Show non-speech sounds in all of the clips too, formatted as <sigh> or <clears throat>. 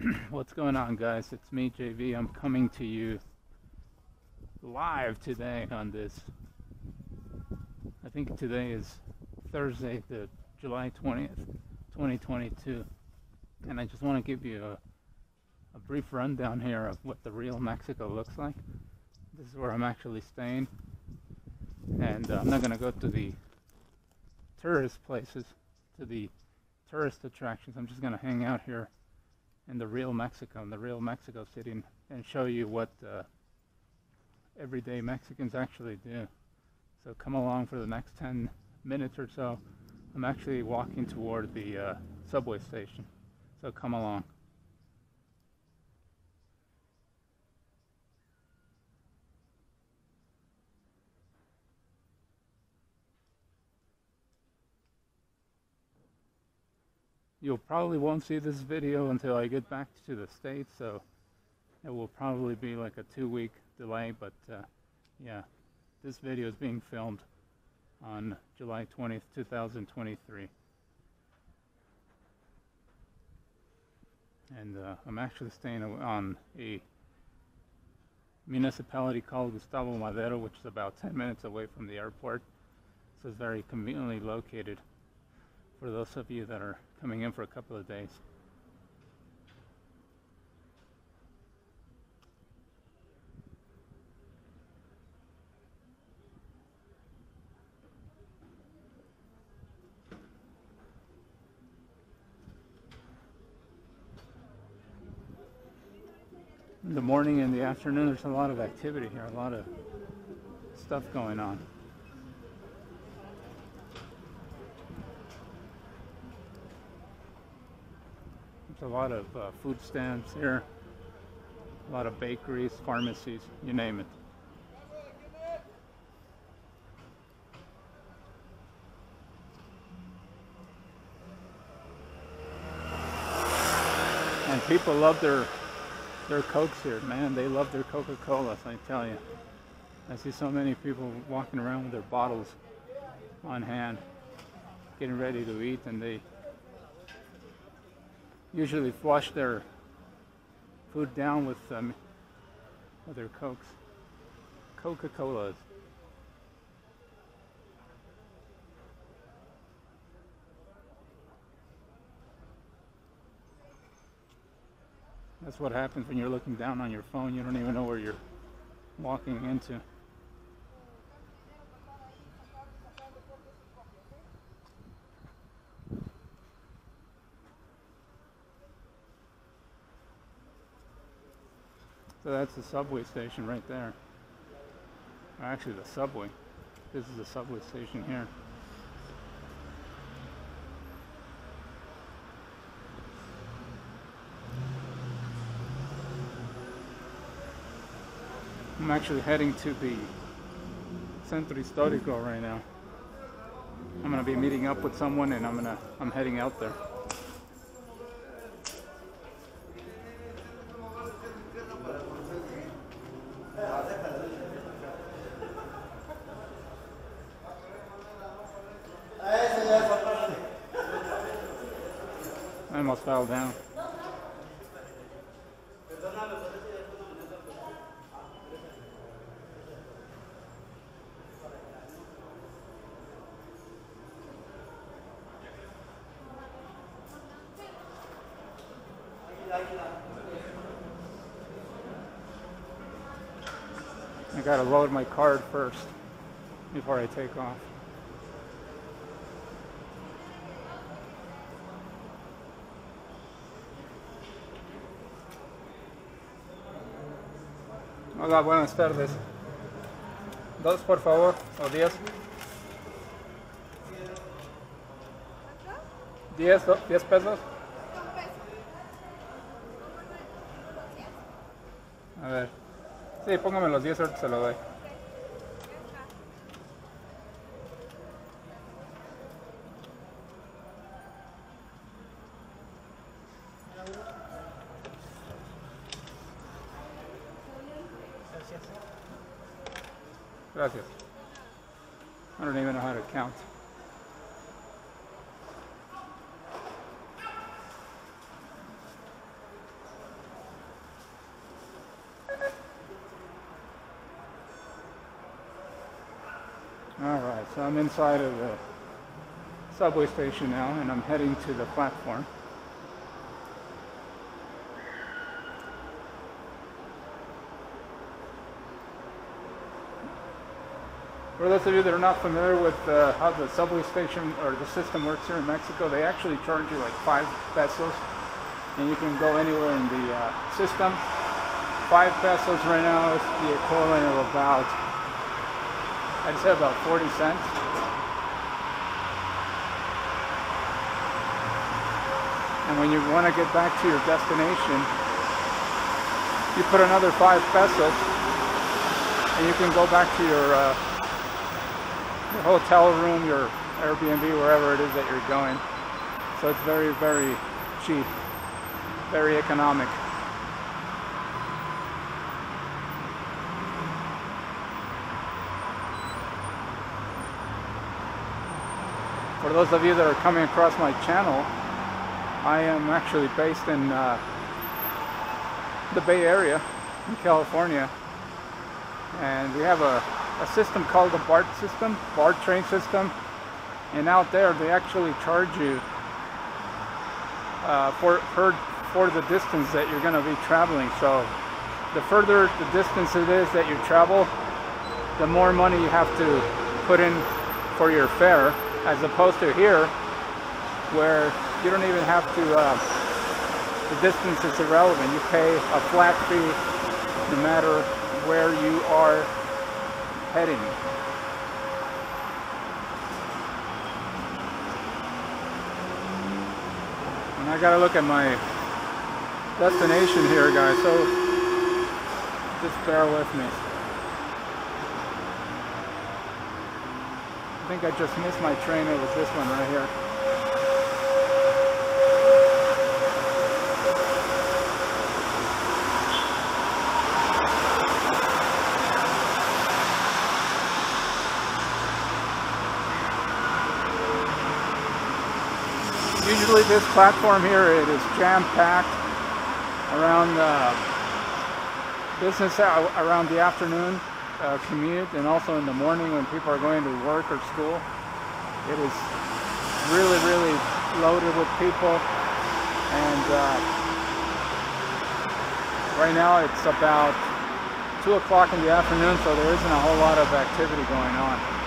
<clears throat> What's going on, guys? It's me, JV. I'm coming to you live today on this. I think today is Thursday, the July 20th, 2022. And I just want to give you a, a brief rundown here of what the real Mexico looks like. This is where I'm actually staying. And uh, I'm not going to go to the tourist places, to the tourist attractions. I'm just going to hang out here in the real Mexico, in the real Mexico City, and, and show you what uh, everyday Mexicans actually do. So come along for the next 10 minutes or so. I'm actually walking toward the uh, subway station. So come along. You'll probably won't see this video until I get back to the States, so it will probably be like a two week delay, but uh, yeah, this video is being filmed on July 20th, 2023. And uh, I'm actually staying on a municipality called Gustavo Madero, which is about 10 minutes away from the airport. So it's very conveniently located for those of you that are coming in for a couple of days. In the morning and the afternoon, there's a lot of activity here, a lot of stuff going on. There's a lot of uh, food stands here, a lot of bakeries, pharmacies, you name it. And people love their their cokes here, man. They love their Coca-Colas, I tell you. I see so many people walking around with their bottles on hand, getting ready to eat, and they usually flush their food down with um, their cokes, Coca-Colas. That's what happens when you're looking down on your phone. You don't even know where you're walking into. So that's the subway station right there. Actually, the subway. This is the subway station here. I'm actually heading to the Centro Histórico right now. I'm gonna be meeting up with someone and I'm gonna I'm heading out there. Down. I gotta load my card first before I take off. Hola, buenas tardes. Dos, por favor, o diez. Diez, do- diez pesos. A ver. Sí, póngame los 10 ahorita se lo doy. Gracias. I don't even know how to count. All right, so I'm inside of the subway station now and I'm heading to the platform. For those of you that are not familiar with uh, how the subway station or the system works here in Mexico, they actually charge you like five pesos and you can go anywhere in the uh, system. Five pesos right now is the equivalent of about, I'd say about 40 cents. And when you want to get back to your destination, you put another five pesos and you can go back to your uh, your hotel room, your Airbnb, wherever it is that you're going. So it's very, very cheap, very economic. For those of you that are coming across my channel, I am actually based in uh, the Bay Area in California and we have a a system called the BART system, BART train system. And out there, they actually charge you uh, for, for, for the distance that you're going to be traveling. So the further the distance it is that you travel, the more money you have to put in for your fare, as opposed to here, where you don't even have to, uh, the distance is irrelevant. You pay a flat fee no matter where you are heading. And I gotta look at my destination here guys, so just bear with me. I think I just missed my train, it was this one right here. Usually this platform here, it is jam-packed around uh, business around the afternoon uh, commute and also in the morning when people are going to work or school. It is really, really loaded with people. And uh, right now it's about 2 o'clock in the afternoon, so there isn't a whole lot of activity going on.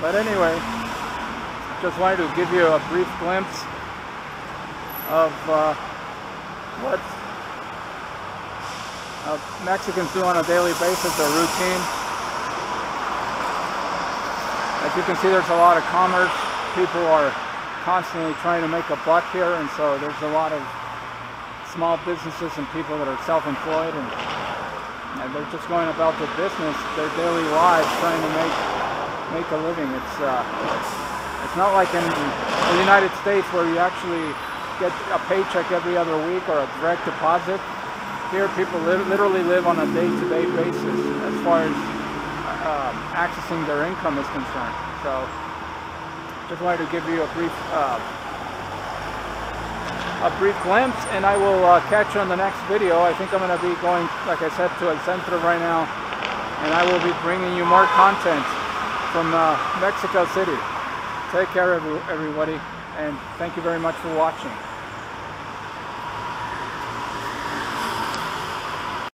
But anyway, just wanted to give you a brief glimpse of uh, what Mexicans do on a daily basis, their routine. As you can see, there's a lot of commerce. People are constantly trying to make a buck here, and so there's a lot of small businesses and people that are self-employed, and, and they're just going about their business, their daily lives, trying to make make a living. It's uh, it's not like in the United States where you actually get a paycheck every other week or a direct deposit. Here, people li literally live on a day-to-day -day basis as far as uh, accessing their income is concerned. So, just wanted to give you a brief uh, a brief glimpse, and I will uh, catch you on the next video. I think I'm going to be going, like I said, to El Centro right now, and I will be bringing you more content from uh, Mexico City. Take care, everybody, and thank you very much for watching.